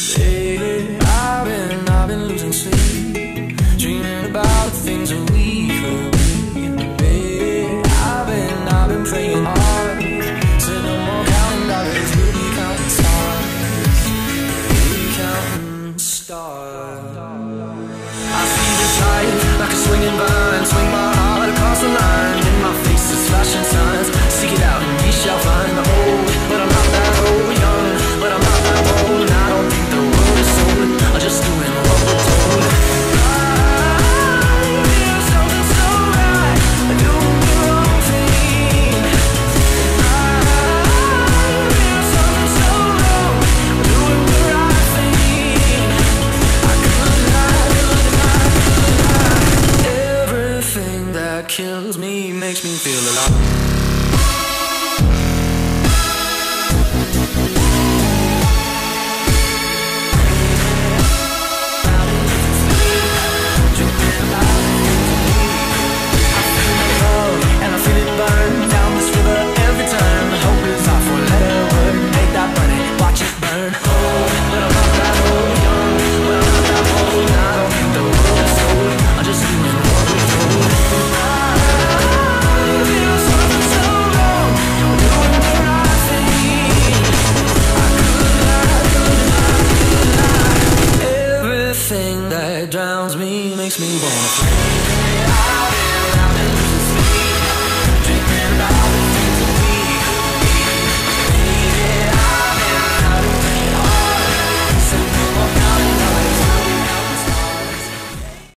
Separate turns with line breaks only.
I've been, I've been losing sleep, dreaming about the things we could be. Lately, I've been, I've been praying hard, so no more counting dollars, we'll be counting stars, we'll be counting stars. I see the tide like a swinging vine, swing kills me, makes me feel alive. thing that drowns me makes me wanna